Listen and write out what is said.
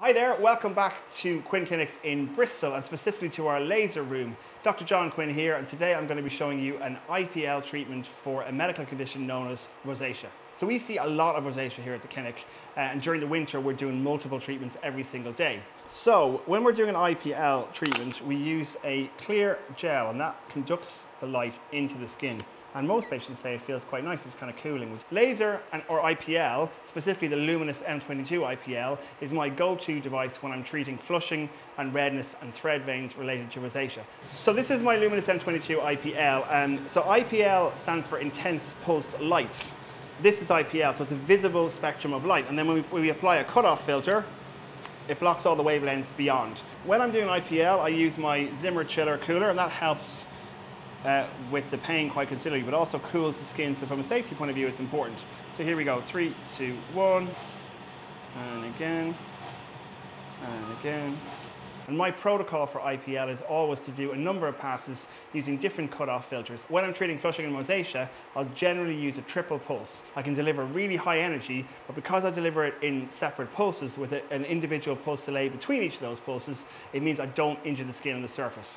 Hi there, welcome back to Quinn Clinics in Bristol and specifically to our laser room. Dr. John Quinn here and today I'm going to be showing you an IPL treatment for a medical condition known as rosacea. So we see a lot of rosacea here at the clinic uh, and during the winter we're doing multiple treatments every single day. So when we're doing an IPL treatment we use a clear gel and that conducts the light into the skin and most patients say it feels quite nice, it's kind of cooling. Laser and, or IPL, specifically the Lumenis M22 IPL, is my go-to device when I'm treating flushing and redness and thread veins related to rosacea. So this is my Lumenis M22 IPL, and so IPL stands for intense pulsed light. This is IPL, so it's a visible spectrum of light, and then when we, when we apply a cutoff filter, it blocks all the wavelengths beyond. When I'm doing IPL, I use my Zimmer chiller cooler, and that helps uh, with the pain quite considerably, but also cools the skin. So from a safety point of view, it's important. So here we go, three, two, one, and again, and again. And my protocol for IPL is always to do a number of passes using different cutoff filters. When I'm treating flushing and rosacea, I'll generally use a triple pulse. I can deliver really high energy, but because I deliver it in separate pulses with an individual pulse delay between each of those pulses, it means I don't injure the skin on the surface.